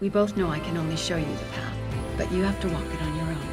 We both know I can only show you the path, but you have to walk it on your own.